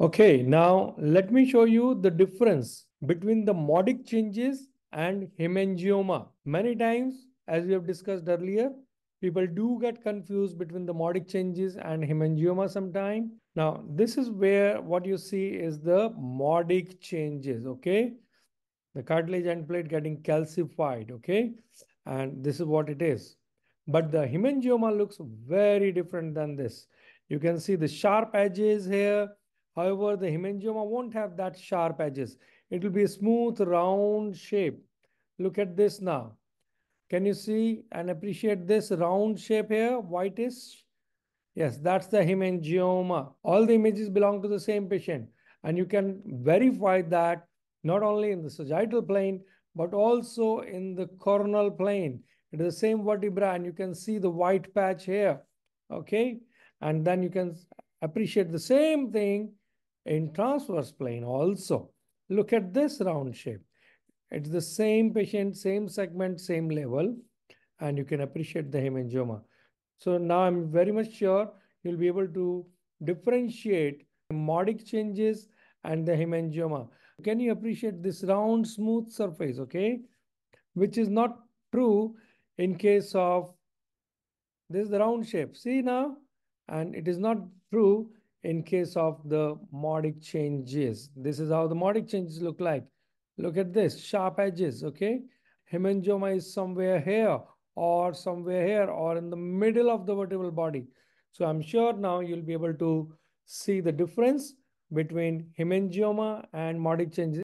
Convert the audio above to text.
Okay, now let me show you the difference between the modic changes and hemangioma. Many times, as we have discussed earlier, people do get confused between the modic changes and hemangioma sometime. Now, this is where what you see is the modic changes, okay? The cartilage end plate getting calcified, okay? And this is what it is. But the hemangioma looks very different than this. You can see the sharp edges here, However, the hemangioma won't have that sharp edges. It will be a smooth, round shape. Look at this now. Can you see and appreciate this round shape here, whitish? Yes, that's the hemangioma. All the images belong to the same patient. And you can verify that not only in the sagittal plane, but also in the coronal plane. It is the same vertebra and you can see the white patch here. Okay. And then you can appreciate the same thing in transverse plane also. Look at this round shape. It's the same patient, same segment, same level, and you can appreciate the hemangioma. So now I'm very much sure you'll be able to differentiate modic changes and the hemangioma. Can you appreciate this round smooth surface, okay? Which is not true in case of this the round shape. See now? And it is not true in case of the modic changes. This is how the modic changes look like. Look at this, sharp edges, okay? Hemangioma is somewhere here or somewhere here or in the middle of the vertebral body. So I'm sure now you'll be able to see the difference between hemangioma and modic changes.